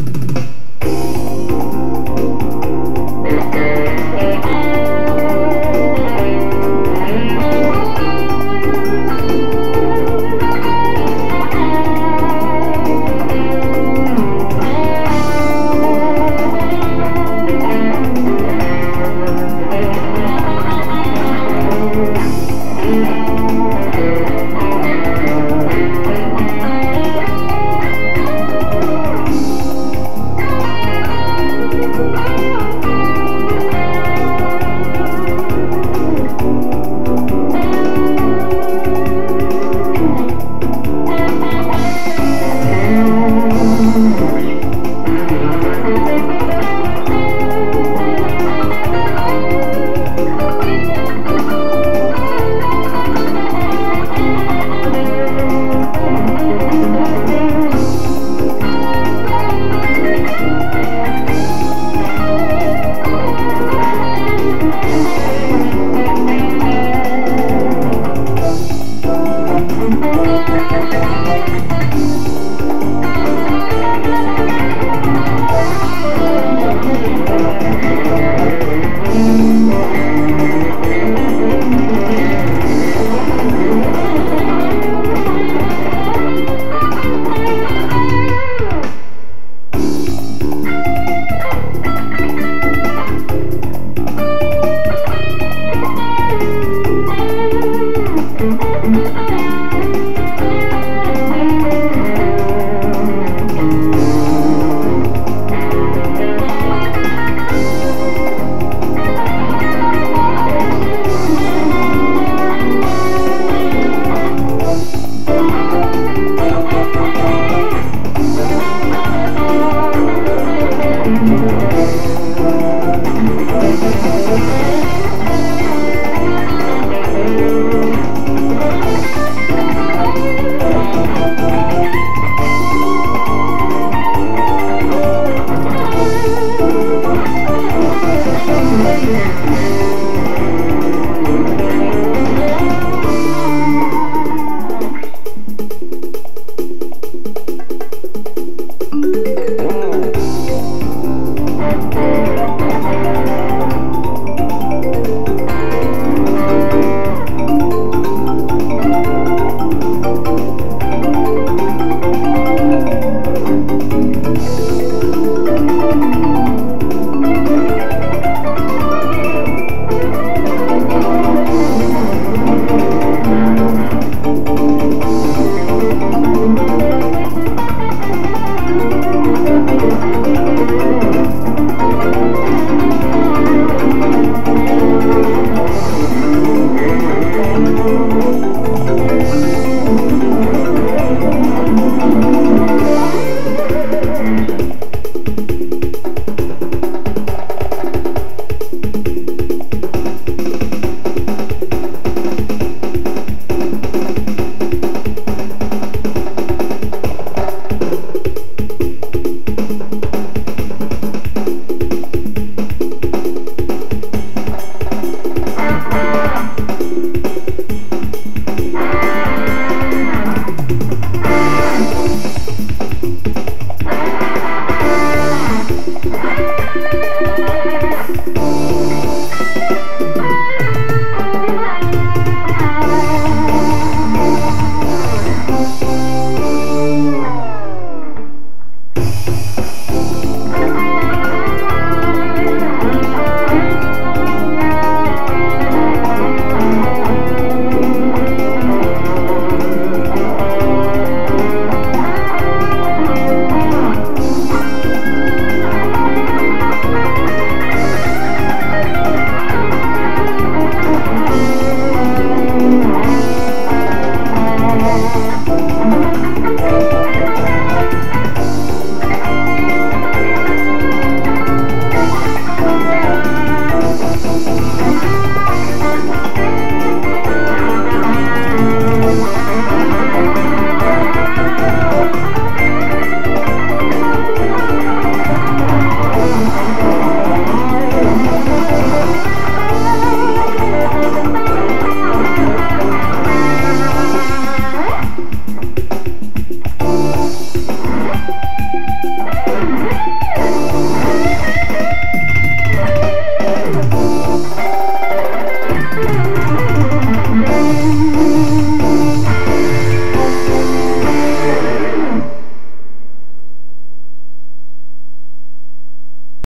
you